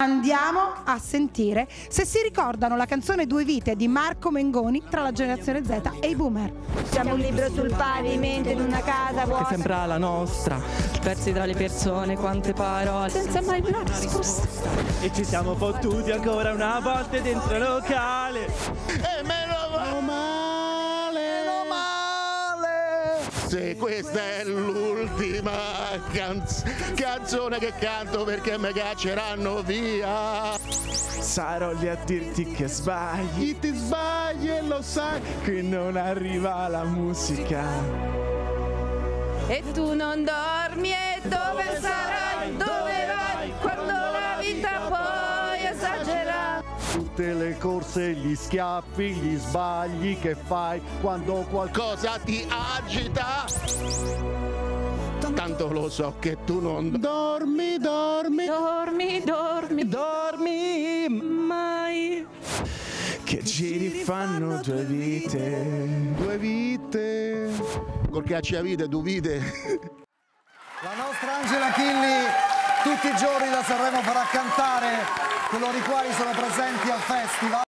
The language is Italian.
Andiamo a sentire se si ricordano la canzone Due vite di Marco Mengoni tra la generazione Z e i boomer. Siamo un libro sul pavimento in una casa che vuota. sembra la nostra, persi tra le persone, quante parole, senza mai una risposta. E ci siamo fottuti ancora una volta dentro il locale. E meno Se questa è l'ultima canz- canzone che canto perché mi cacceranno via. Sarò lì a dirti che sbagli, Chi ti sbagli e lo sai. che non arriva la musica. E tu non dormi e dove sarai? Tutte le corse, gli schiaffi, gli sbagli che fai quando qualcosa ti agita. Tanto lo so che tu non dormi, dormi. Dormi, dormi, dormi mai. Che giri fanno due vite. Due vite. Col cacciavite, due vite. La nostra Angela Chilli tutti i giorni da Sanremo farà cantare coloro i quali sono presenti al festival.